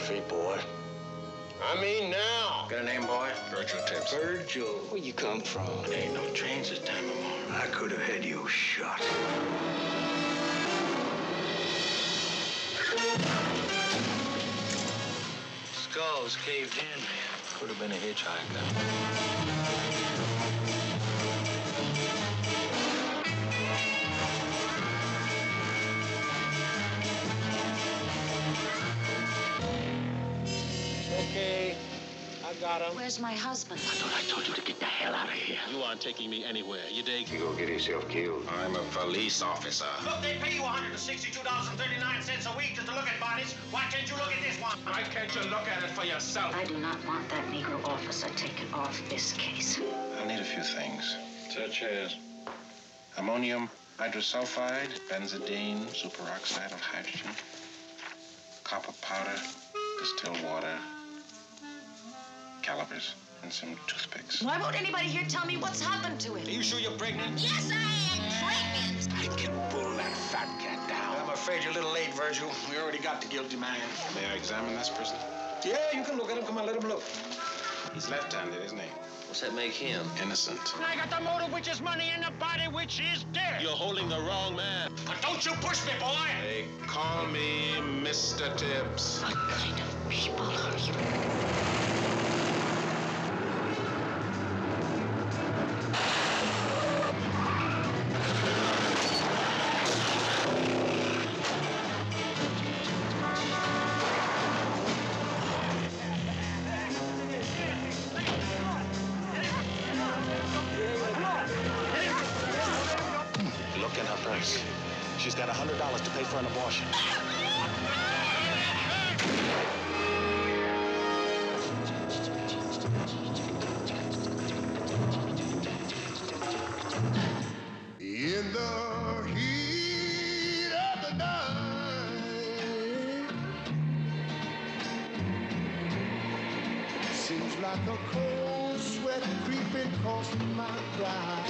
Murphy, boy. I mean now. Got a name, boy? Virgil Tibbs. Virgil, where you come from? There ain't no trains this time of morning. I could have had you shot. Skull's caved in. Could have been a hitchhiker. I got him. Where's my husband? I thought I told you to get the hell out of here. You aren't taking me anywhere. You dig? You go get yourself killed. I'm a police officer. Look, they pay you $162.39 a week just to look at bodies. Why can't you look at this one? Why can't you look at it for yourself? I do not want that Negro officer taken off this case. I'll need a few things. Such as? Ammonium hydrosulfide, benzidine, superoxide of hydrogen, copper powder, distilled water, calipers, and some toothpicks. Why won't anybody here tell me what's happened to him? Are you sure you're pregnant? Yes, I am pregnant. I can pull that fat cat down. I'm afraid you're a little late, Virgil. We already got the guilty man. May I examine this person? Yeah, you can look at him. Come on, let him look. He's left-handed, isn't he? What's that make him? Innocent. I got the motive, which is money, and the body, which is dead. You're holding the wrong man. But don't you push me, boy. They call me Mr. Tibbs. What kind of people are Purse. She's got a hundred dollars to pay for an abortion. In the heat of the night, seems like a cold sweat creeping across my brow.